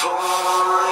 for